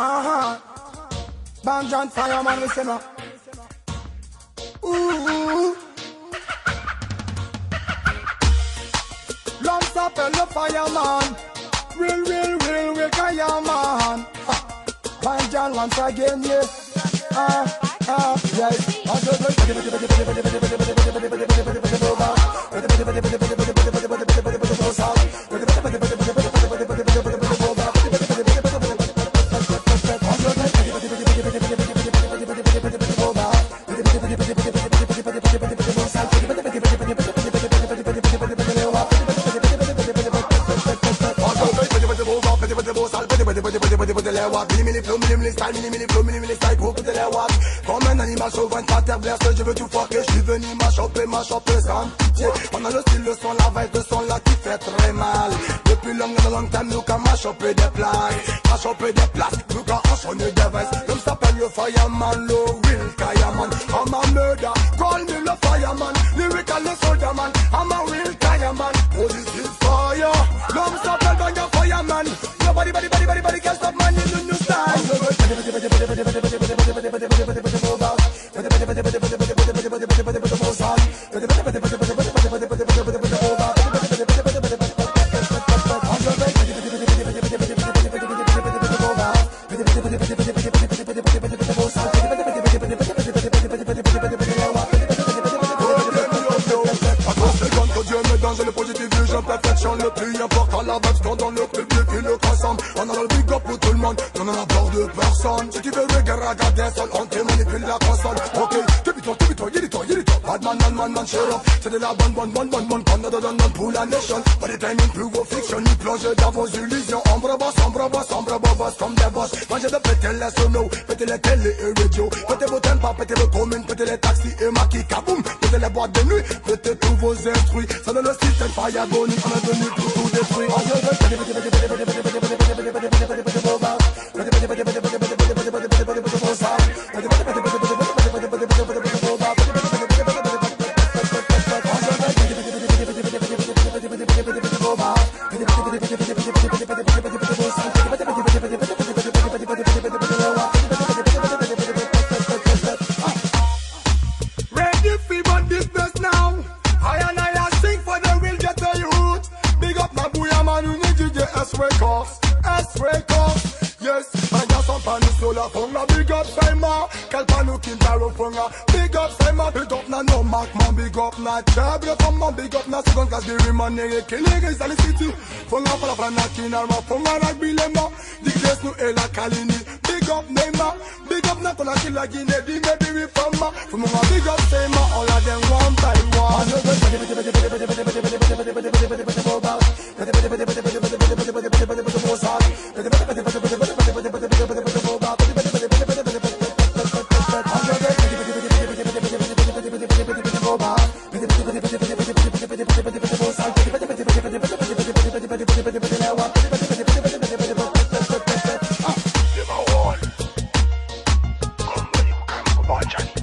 Uh-huh. Bandjan fireman, listen up. Ooh. Lumps up the fireman. Real, real, real, real fireman. Bandjan once again, yeah. Ah, ah, yeah. the ball. Comme un animal sauvage, pas terre verse, je veux tout fucker, je suis venu m'achoper, m'achoper sans pitié. On a le style, le son, la vibe, le son là qui fait très mal. Depuis long, long, long time, nous quand m'achoper des places, m'achoper des places, nous quand enchaîner des vestes. Comme s'appelle le fireman, le real fireman. I'm a murder, call me le fireman, lyrical le soldier man. I'm a real fireman, oh this is fire. L'homme s'appelle Banga Fireman. Nobody, body, body, body, body can stop Seconde le plus important, la qu'on donne le public qui le consomme. On a le big up pour tout le monde, on en a peur de personne. Si tu veux reggae, regarde seul, on te la console. Ok, débito, débito, yédito, yédito, bad man, man, man, up. C'est de la bonne, bonne, bonne, bonne, bonne, qu'on a de donne pour la nation. Pas des timing plus vos fiction, ni plonge dans vos illusions. Ombre boss, ombre boss, ombre boss, comme des boss. Mangez de péter les sonos, péter les télé et radio. Péter vos tempos, péter vos communes, péter les taxis et maquis, kaboum. Péter les boîtes de nuit, péter tous vos instruits. Ça donne le système, fire goni, on est venu The Yes I got some panic solo for my big up my man, I got some panu sola funga. Big up. Kalpanu Big up. Na no Mark man. Big up na Chabre from man. Big up na second class. Giri man. Nere Kelege Sali City. Funga pala pala na Kinarma. Funga na Gbilema. Dikdes nu Ela Kalini. Big up Neymar. Big up na Kola Kila Gine. Di me di reforma. Funga big up Saima. All of them one by one. LG.